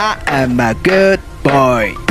I am a good boy.